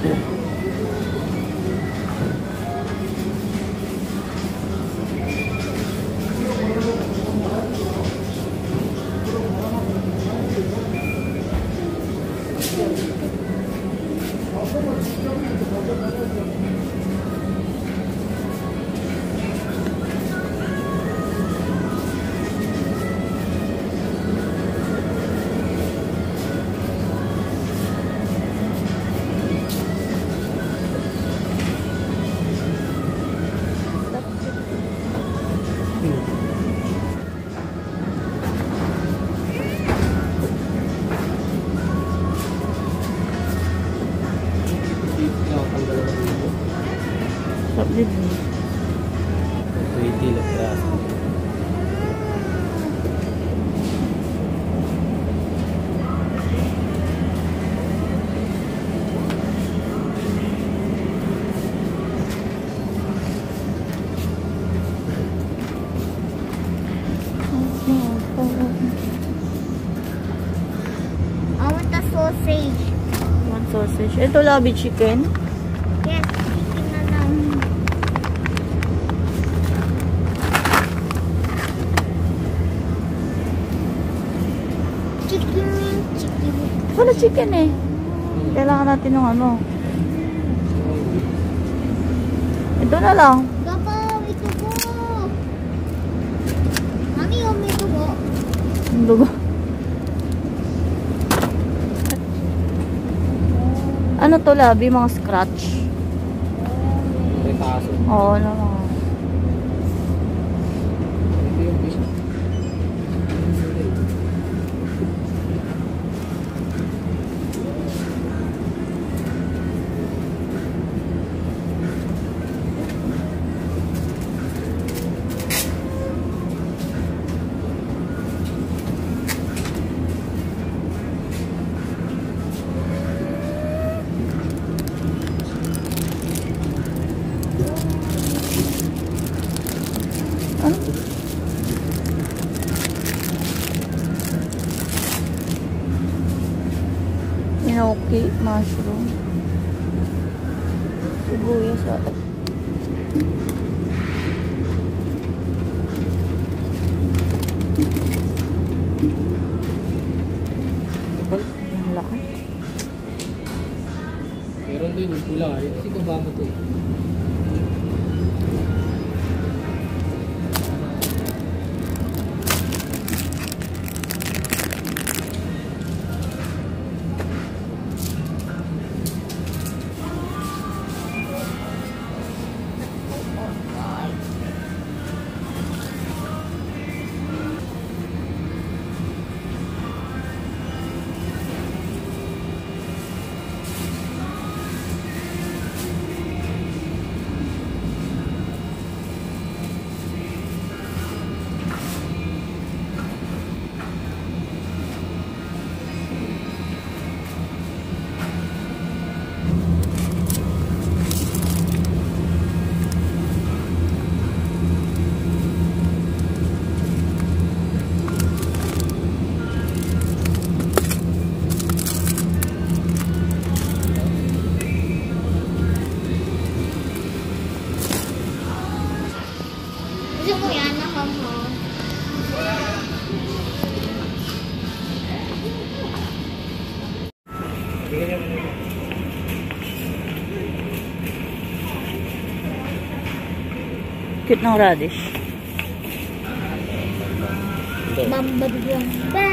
Sarap sausage. Ito labi chicken. Yes, chicken na lang. Chicken, chicken. Wala chicken eh. Kailangan natin ng ano. Ito na lang. Gapaw, ito po. Mami, oh, may. Ang dugo. Ano to labi? Mga scratch? Retaso. Oo naman. Ito Inoki, mushroom. Sibuyas at Ang laki. Meron din yung pula. eh. Kasi kababa to कितना राजेश मम्मा दुबारा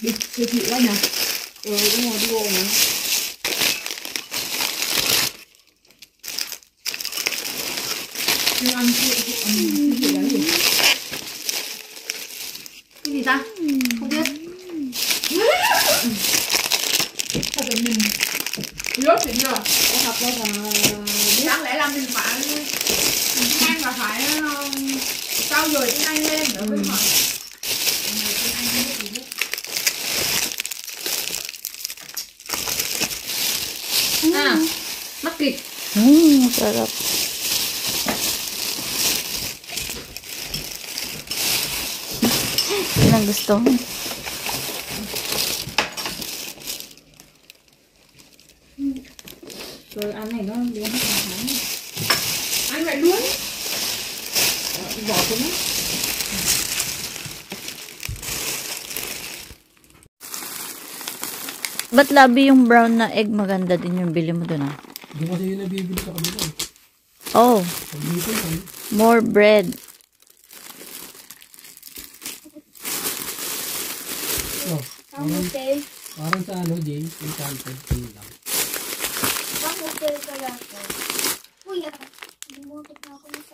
đi siêu thị quá nhỉ Ừ, đúng rồi, đi bộ mà. nhưng ăn siêu thị ăn siêu thị là gì cái gì ta? Không biết. Thật là mình rốt thì giờ Có học đâu mà đáng lẽ là mình phải ăn và phải um, trau dồi tiếng Anh lên nữa mới hỏi Người sarap. Yan ang gusto. Biến hết cả tháng ăn vậy luôn bỏ xuống á Ba't labi yung brown na egg? Maganda din yung bili mo dun ah? Doon kasi yung nabibili sa kanila. Eh? Oh. More bread. Oh. Parang, parang sa ano, James, yung sample thing lang. Bakit kayo pala ako? Kuya, hindi mo ako na